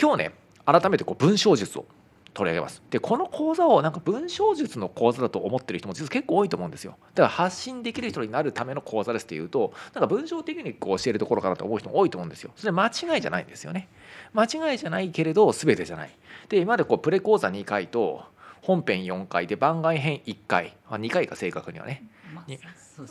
今日ね改めてこう文章術を取り上げます。でこの講座をなんか文章術の講座だと思ってる人も実は結構多いと思うんですよ。だから発信できる人になるための講座ですっていうとなんか文章テクニックを教えるところかなと思う人も多いと思うんですよ。それ間違いじゃないんですよね。間違いじゃないけれど全てじゃない。で今までこうプレ講座2回と本編4回で番外編1回あ2回か正確にはね。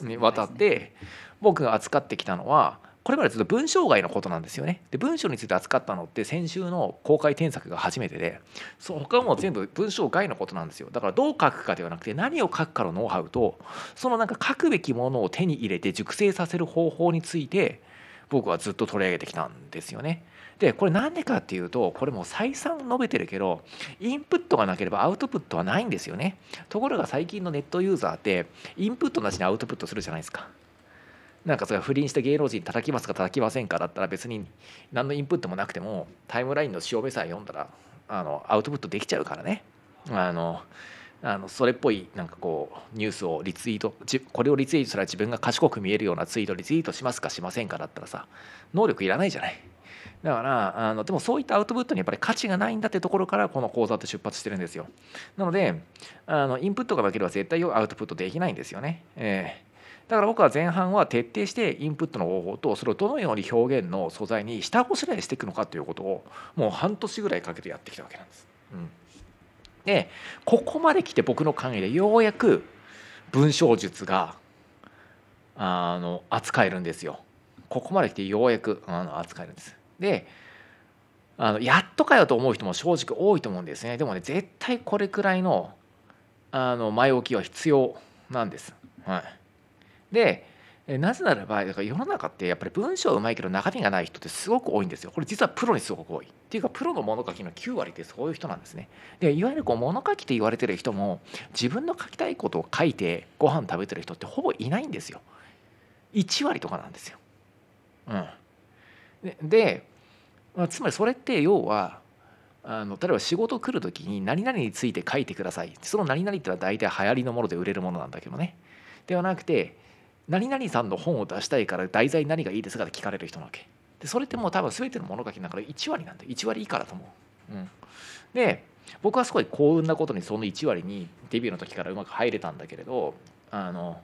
にわたって僕が扱ってきたのはこれまでずっと文章外のことなんですよね。で文章について扱ったのって先週の公開添削が初めてでそう他はもう全部文章外のことなんですよ。だからどう書くかではなくて何を書くかのノウハウとそのなんか書くべきものを手に入れて熟成させる方法について僕はずっと取り上げてきたんですよね。でこれなんでかっていうとこれもう再三述べてるけどインプットがなければアウトプットはないんですよね。ところが最近のネットユーザーってインプットなしにアウトプットするじゃないですか。なんかそれ不倫した芸能人叩きますか叩きませんかだったら別に何のインプットもなくてもタイムラインの潮目さえ読んだらあのアウトプットできちゃうからね。あのあのそれっぽいなんかこうニュースをリツイートこれをリツイートしたら自分が賢く見えるようなツイートリツイートしますかしませんかだったらさ能力いらないじゃない。だからあのでもそういったアウトプットにやっぱり価値がないんだってところからこの講座って出発してるんですよ。なのであのインプットがなければ絶対アウトプットできないんですよね。えーだから僕は前半は徹底してインプットの方法とそれをどのように表現の素材に下ごしらえしていくのかということをもう半年ぐらいかけてやってきたわけなんです。うん、でここまで来て僕の考えでようやく文章術があの扱えるんですよ。ここまで来てようやくあの扱えるんです。であのやっとかよと思う人も正直多いと思うんですね。でもね絶対これくらいのあの前置きは必要なんです。はいでなぜならばだから世の中ってやっぱり文章うまいけど中身がない人ってすごく多いんですよ。これ実はプロにすごく多い。っていうかプロの物書きの9割ってそういう人なんですね。でいわゆるこう物書きって言われてる人も自分の書きたいことを書いてご飯食べてる人ってほぼいないんですよ。1割とかなんですよ。うん、で、まあ、つまりそれって要はあの例えば仕事来る時に何々について書いてくださいその何々ってのは大体流行りのもので売れるものなんだけどねではなくて何々さんの本を出したいから題材何がいいですかって聞かれる人なわけ。でそれってもう多分全ての物書きだから1割なんで1割以下だと思う、うん、で僕はすごい幸運なことにその1割にデビューの時からうまく入れたんだけれどあの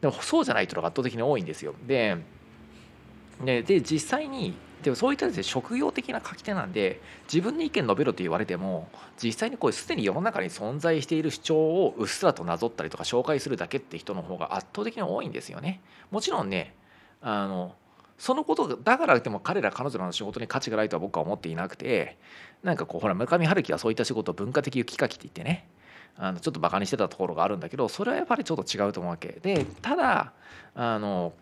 でもそうじゃない人が圧倒的に多いんですよ。でで実際にでもそういったですね職業的な書き手なんで自分の意見述べろと言われても実際にこうすでに世の中に存在している主張をうっすらとなぞったりとか紹介するだけって人の方が圧倒的に多いんですよね。もちろんねあのそのことだからでも彼ら彼女の仕事に価値がないとは僕は思っていなくてなんかこうほら村上春樹はそういった仕事を文化的雪かきって言ってねあのちょっとバカにしてたところがあるんだけどそれはやっぱりちょっと違うと思うわけでただあの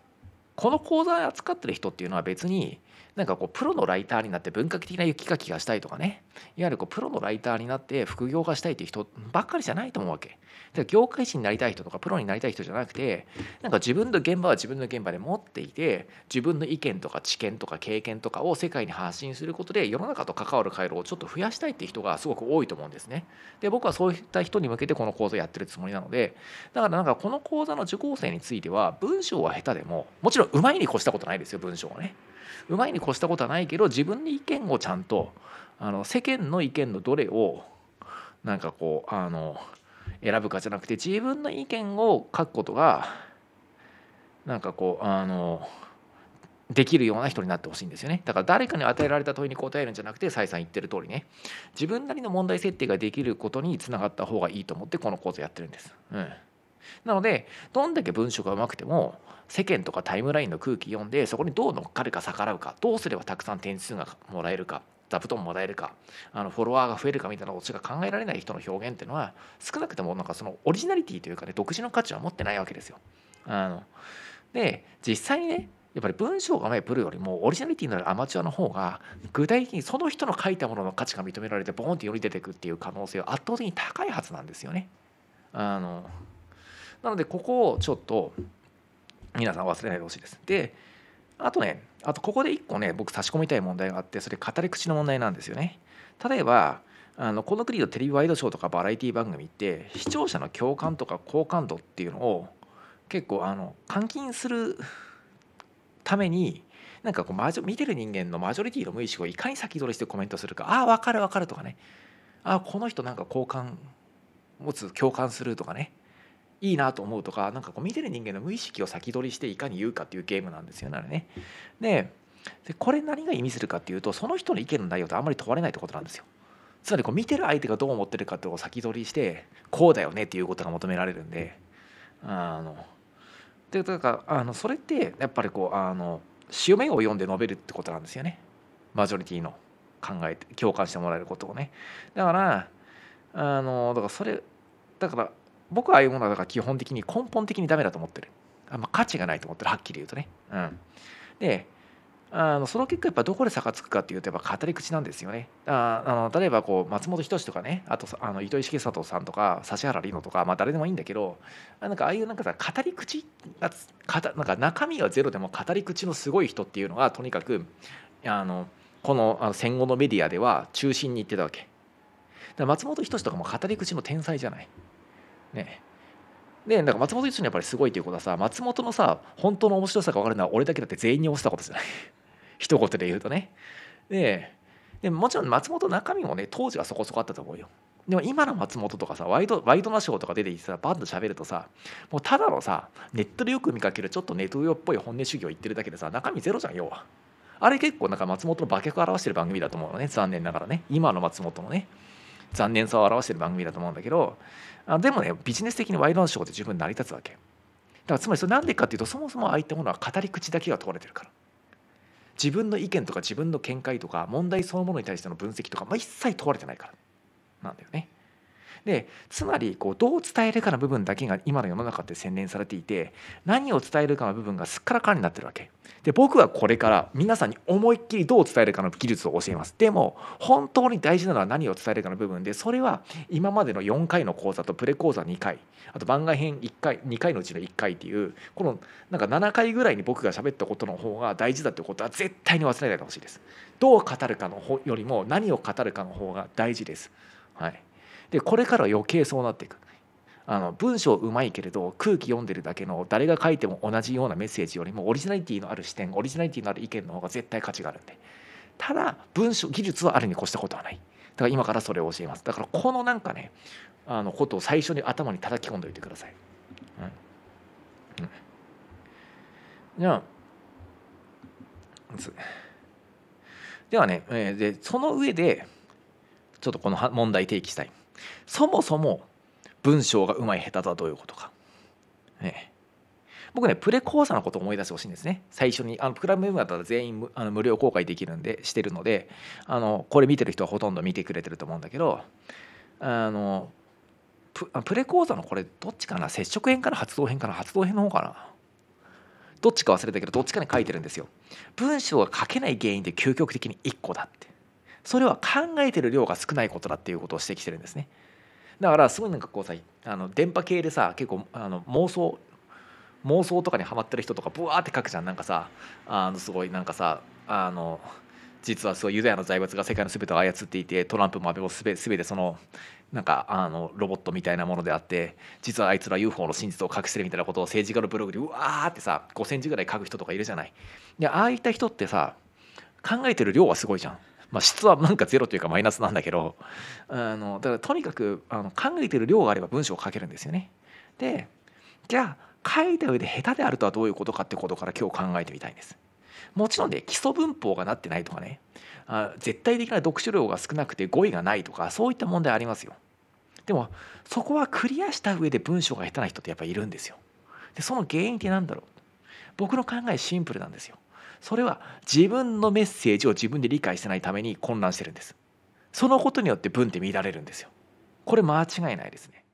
この講座扱ってる人っていうのは別になんかこうプロのライターになって文化的な雪かきがしたいとかねいわゆるこうプロのライターになって副業がしたいっていう人ばっかりじゃないと思うわけ。だから業界人になりたい人とかプロになりたい人じゃなくてなんか自分の現場は自分の現場で持っていて自分の意見とか知見とか経験とかを世界に発信することで世の中と関わる回路をちょっと増やしたいっていう人がすごく多いと思うんですね。で僕はそういった人に向けてこの講座やってるつもりなのでだからなんかこの講座の受講生については文章は下手でももちろんろんうまいに越したことないですよ文章はね。うまいに越したことはないけど自分の意見をちゃんとあの世間の意見のどれをなんかこうあの選ぶかじゃなくて自分の意見を書くことがなんかこうあのできるような人になってほしいんですよねだから誰かに与えられた問いに答えるんじゃなくて再三言ってる通りね自分なりの問題設定ができることにつながった方がいいと思ってこの講座やってるんです。うんなのでどんだけ文章がうまくても世間とかタイムラインの空気読んでそこにどう乗っかるか逆らうかどうすればたくさん点数がもらえるか座布団もらえるかあのフォロワーが増えるかみたいなことしか考えられない人の表現っていうのは少なくともなんかそのオリジナリティというかね独自の価値は持ってないわけですよ。あので実際にねやっぱり文章が前プロよりもオリジナリティのあるアマチュアの方が具体的にその人の書いたものの価値が認められてボーンって世に出てくっていう可能性は圧倒的に高いはずなんですよね。あのなのでここをちょっと皆さん忘れないでほしいです。であとねあとここで1個ね僕差し込みたい問題があってそれ語り口の問題なんですよね。例えばあのこの国のテレビワイドショーとかバラエティ番組って視聴者の共感とか好感度っていうのを結構あの換金するためになんかこうマジ見てる人間のマジョリティの無意識をいかに先取りしてコメントするかああ分かる分かるとかねああこの人なんか好感持つ共感するとかねいいなと思うとかなんかこう見てる人間の無意識を先取りしていかに言うかっていうゲームなんですよねあれね。でこれ何が意味するかっていうとその人の意見の内容ってあんまり問われないってことなんですよ。つまりこう見てる相手がどう思ってるかっていうのを先取りしてこうだよねっていうことが求められるんであのでだからあのそれってやっぱりこうあの潮目を読んで述べるってことなんですよねマジョリティの考えて共感してもらえることをねだからあのだからそれだから僕はああいうものはだから基本的に根本的にダメだと思ってるあんま価値がないと思ってるはっきり言うとねうんであのその結果やっぱどこで差がつくかっていうとやっぱ語り口なんですよね。ああの例えばこう松本人志とかねあとあの糸井重里さんとか指原莉乃とか、まあ、誰でもいいんだけどなんかああいうなんかさ語り口がかたなんか中身がゼロでも語り口のすごい人っていうのがとにかくあのこのあの戦後のメディアでは中心に行ってたわけ。松本人志とかも語り口の天才じゃない。ね。でなんか松本人志のやっぱりすごいっていうことはさ松本のさ本当の面白さが分かるのは俺だけだって全員に押したことじゃない？一言で言うとね。ででもちろん松本中身もね当時はそこそこあったと思うよ。でも今の松本とかさワイドワイドナショーとか出てきてさバンと喋るとさもうただのさネットでよく見かけるちょっとネトウヨっぽい本音主義を言ってるだけでさ中身ゼロじゃん要は。あれ結構なんか松本の馬脚を表してる番組だと思うのね残念ながらね。今の松本のね。残念さを表してる番組だと思うんだけどあでもねビジネス的にワイドナショーって十分成り立つわけだからつまりそれなんでかっていうとそもそもああいったものは語り口だけが問われてるから自分の意見とか自分の見解とか問題そのものに対しての分析とか、まあ、一切問われてないからなんだよね。でつまりこうどう伝えるかの部分だけが今の世の中って洗練されていて何を伝えるかの部分がすっからかんになってるわけ。で僕はこれから皆さんに思いっきりどう伝えるかの技術を教えます。でも本当に大事なのは何を伝えるかの部分でそれは今までの4回の講座とプレ講座2回あと番外編1回2回のうちの1回っていうこのなんか7回ぐらいに僕が喋ったことの方が大事だってことは絶対に忘れないでほしいです。どう語るかのよりも何を語るかの方が大事です。はい。でこれから余計そうなっていく。あの文章うまいけれど空気読んでるだけの誰が書いても同じようなメッセージよりもオリジナリティのある視点オリジナリティのある意見の方が絶対価値があるんで。ただ文章技術はあるに越したことはない。だから今からそれを教えます。だからこのなんかねあのことを最初に頭に叩き込んでおいてください、うん、じゃあではね、え、でその上でちょっとこの問題提起したい。そもそも文章がうまい下手とはどういうことか。ええ、僕ねプレ講座のことを思い出してほしいんですね。最初に。あのプラムメンバーだったら全員あの無料公開できるんでしてるのであのこれ見てる人はほとんど見てくれてると思うんだけどあのプレ講座のこれどっちかな？接触編かな発動編かな発動編の方かな？どっちか忘れたけどどっちかに書いてるんですよ。文章が書けない原因って究極的に1個だって。それは考えてる量が少ないことだっていうことを指摘してるんですねだからすごいなんかこうさあの電波系でさ結構あの妄想妄想とかにはまってる人とかブワーって書くじゃんなんかさあのすごいなんかさあの実はそうユダヤの財閥が世界の全てを操っていてトランプも安倍も全てそのなんかあのロボットみたいなものであって実はあいつら UFO の真実を隠してるみたいなことを政治家のブログでうわーってさ5センチぐらい書く人とかいるじゃない。でああいった人ってさ考えてる量はすごいじゃん。まあ、質はなんかゼロというかマイナスなんだけどあのだからとにかくあの考えてる量があれば文章を書けるんですよね。でじゃあ書いた上で下手であるとはどういうことかってことから今日考えてみたいんです。もちろんね基礎文法がなってないとかねあ絶対的な読書量が少なくて語彙がないとかそういった問題ありますよ。でもそこはクリアした上で文章が下手な人ってやっぱいるんですよ。でその原因って何だろう僕の考えシンプルなんですよ。それは自分のメッセージを自分で理解してないために混乱してるんです。そのことによって文って乱れるんですよ。これ間違いないですね。